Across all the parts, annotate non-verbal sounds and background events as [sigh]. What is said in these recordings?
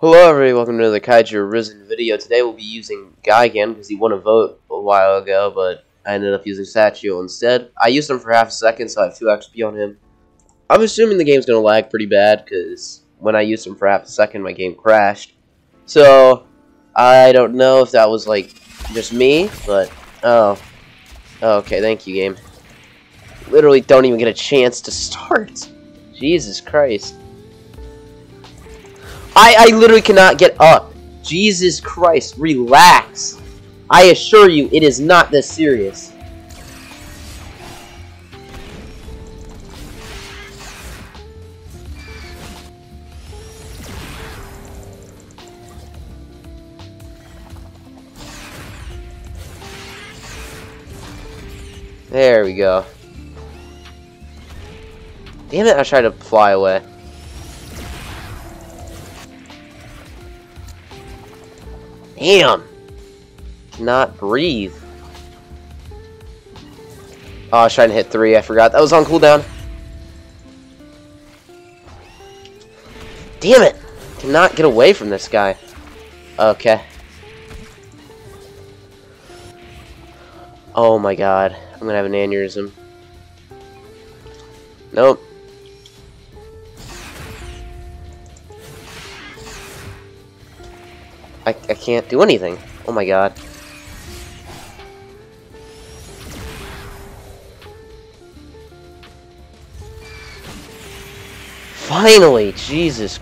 Hello everybody, welcome to the Kaiju Arisen video. Today we'll be using Gigan because he won a vote a while ago, but I ended up using Satchio instead. I used him for half a second, so I have 2 XP on him. I'm assuming the game's going to lag pretty bad because when I used him for half a second, my game crashed. So, I don't know if that was like just me, but oh. Okay, thank you game. Literally don't even get a chance to start. Jesus Christ. I, I literally cannot get up. Jesus Christ, relax. I assure you, it is not this serious. There we go. Damn it, I tried to fly away. Damn! Cannot breathe. Oh, I was trying to hit three. I forgot. That was on cooldown. Damn it! Cannot get away from this guy. Okay. Oh my god. I'm gonna have an aneurysm. Nope. I, I can't do anything. Oh my god. Finally! Jesus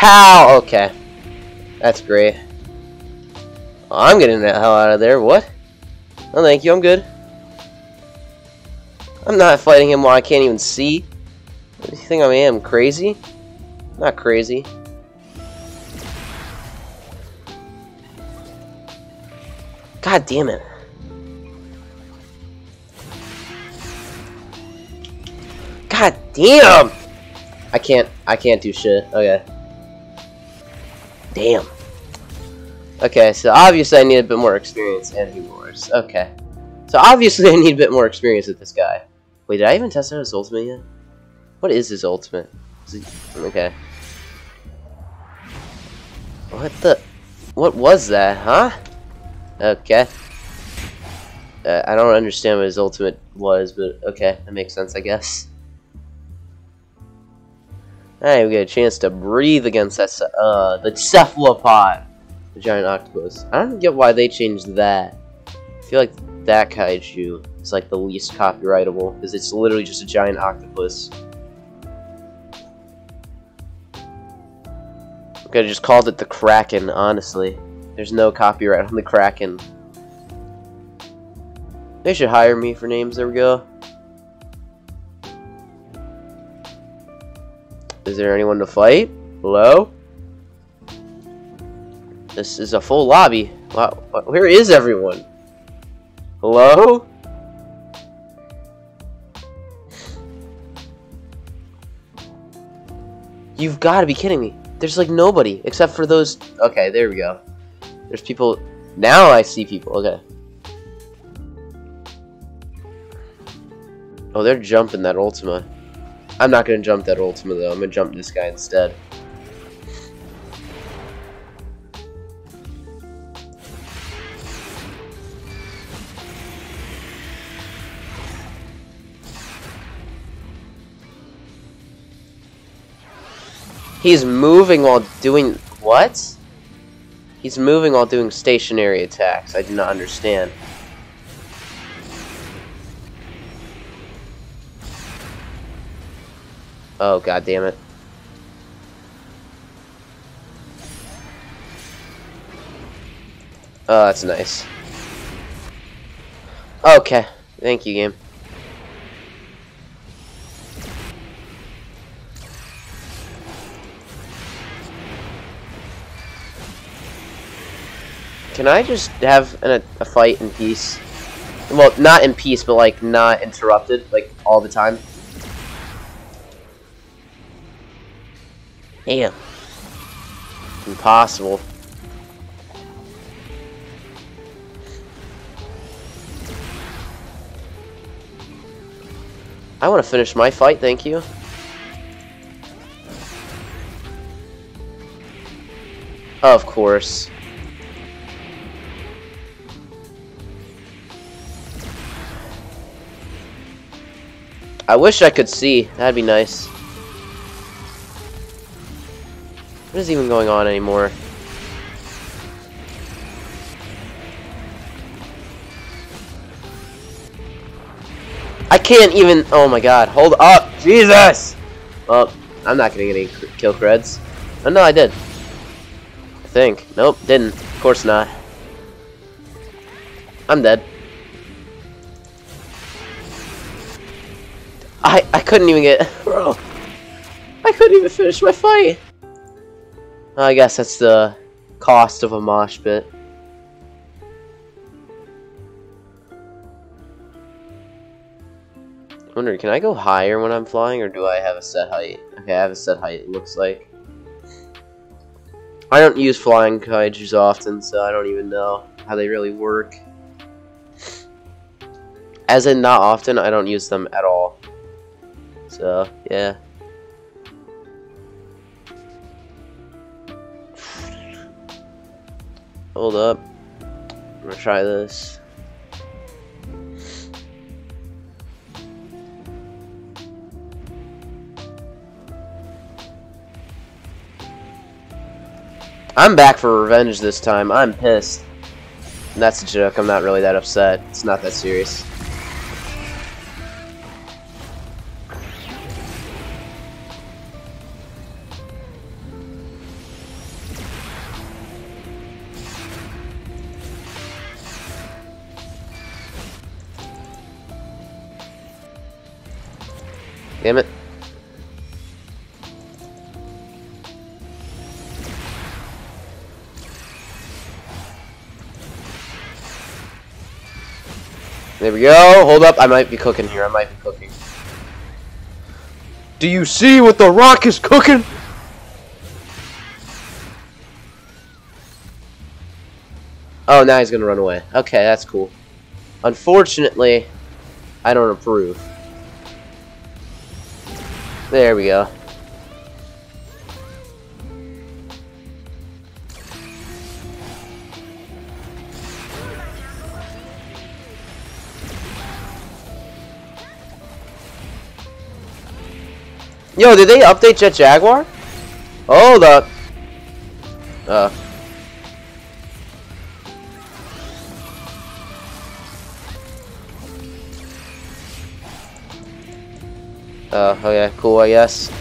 How? Okay. That's great. Oh, I'm getting the hell out of there. What? Oh, thank you. I'm good. I'm not fighting him while I can't even see. You think I am? Crazy? not crazy. God damn it. God damn! I can't, I can't do shit. Okay. Damn. Okay, so obviously I need a bit more experience and humorous. Okay. So obviously I need a bit more experience with this guy. Wait, did I even test out his ultimate yet? What is his ultimate? Is he... Okay. What the... What was that, huh? Okay. Uh, I don't understand what his ultimate was, but okay, that makes sense, I guess. Alright, we get a chance to breathe against that, uh, the cephalopod, the giant octopus. I don't get why they changed that. I feel like that kaiju is like the least copyrightable, because it's literally just a giant octopus. I Could have just called it the Kraken, honestly. There's no copyright on the Kraken. They should hire me for names, there we go. Is there anyone to fight? Hello? This is a full lobby. Wow, where is everyone? Hello? You've got to be kidding me. There's like nobody except for those. Okay, there we go. There's people. Now I see people. Okay. Oh, they're jumping that Ultima. I'm not going to jump that Ultima, though. I'm going to jump this guy instead. He's moving while doing... What? He's moving while doing stationary attacks. I do not understand. Oh, god damn it. Oh, that's nice. Okay. Thank you, game. Can I just have an, a fight in peace? Well, not in peace, but like not interrupted, like all the time. Damn. Impossible. I want to finish my fight, thank you. Of course. I wish I could see. That'd be nice. What is even going on anymore? I can't even. Oh my god. Hold up. Jesus! Well, I'm not gonna get any kill creds. Oh no, I did. I think. Nope, didn't. Of course not. I'm dead. I I couldn't even get [laughs] bro. I couldn't even finish my fight. I guess that's the cost of a mosh pit. I wonder, can I go higher when I'm flying, or do I have a set height? Okay, I have a set height, it looks like. I don't use flying kaijus often, so I don't even know how they really work. As in, not often, I don't use them at all. So, yeah. Hold up. I'm gonna try this. I'm back for revenge this time. I'm pissed. That's a joke. I'm not really that upset. It's not that serious. Damn it. There we go. Hold up. I might be cooking here. I might be cooking. Do you see what the rock is cooking? Oh, now he's to run away. Okay, that's cool. Unfortunately, I don't approve. There we go. Yo, did they update Jet Jaguar? Hold up. Uh. Uh, okay, cool, I guess.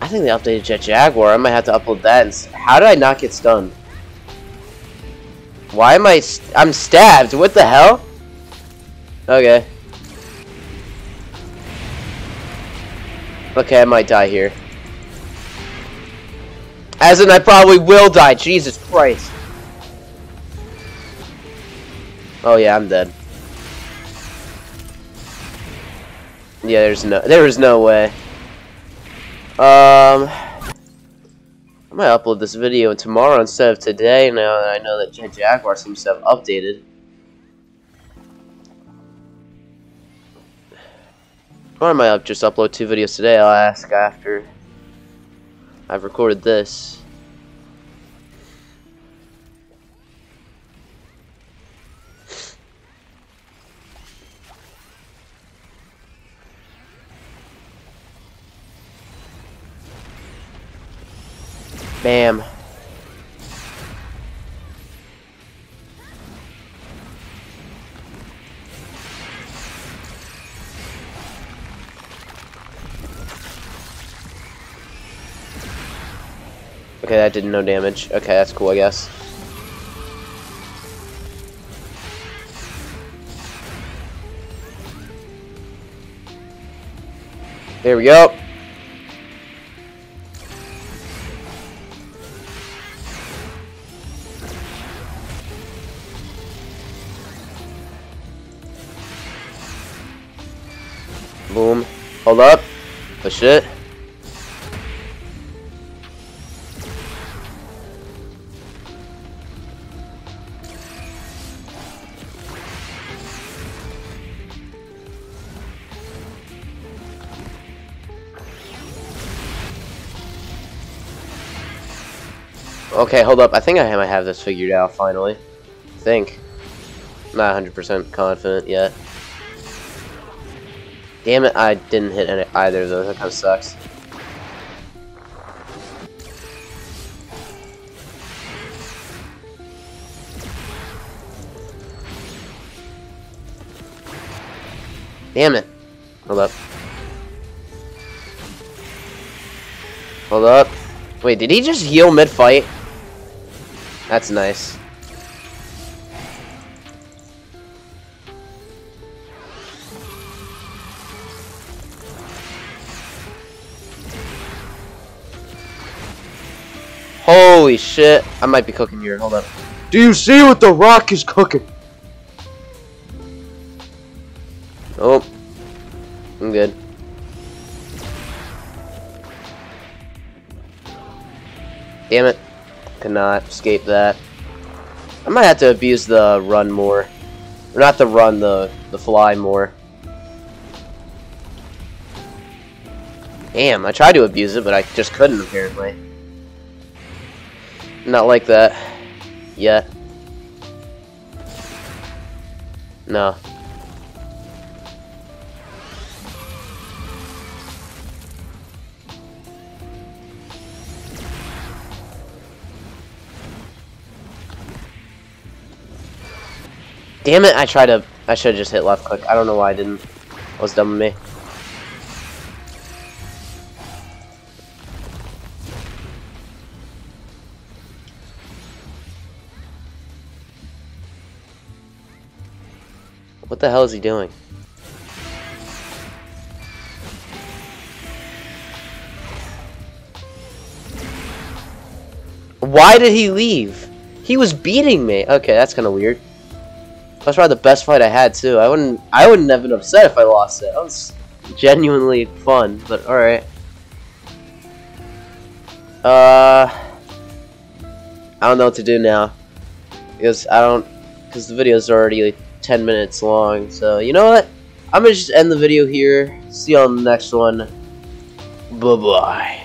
I think they updated Jet Jaguar. I might have to upload that. How did I not get stunned? Why am I... St I'm stabbed. What the hell? Okay. Okay, I might die here. As in, I probably will die. Jesus Christ. Oh, yeah, I'm dead. Yeah, there's no... There is no way. Um... I might upload this video tomorrow instead of today now that I know that Jet Jaguar seems to have updated. Or I might just upload two videos today, I'll ask after I've recorded this. Bam. Okay, that did no damage. Okay, that's cool, I guess. There we go. Boom. Hold up. Push it. Okay, hold up. I think I might have this figured out finally. I think. Not 100% confident yet. Damn it, I didn't hit any, either of those. That kind of sucks. Damn it. Hold up. Hold up. Wait, did he just heal mid-fight? That's nice. Holy shit. I might be cooking here. Hold up. Do you see what the rock is cooking? Oh. I'm good. Damn it. Cannot escape that. I might have to abuse the run more. Or not the run, the, the fly more. Damn, I tried to abuse it, but I just couldn't, apparently. Not like that. Yet. No. Damn it, I tried to... I should have just hit left click. I don't know why I didn't. That was dumb of me. What the hell is he doing? Why did he leave? He was beating me. Okay, that's kind of weird. That's probably the best fight I had too. I wouldn't I wouldn't have been upset if I lost it. That was genuinely fun, but alright. Uh I don't know what to do now. Because I don't because the video is already like 10 minutes long. So you know what? I'm gonna just end the video here. See you on the next one. Bye bye.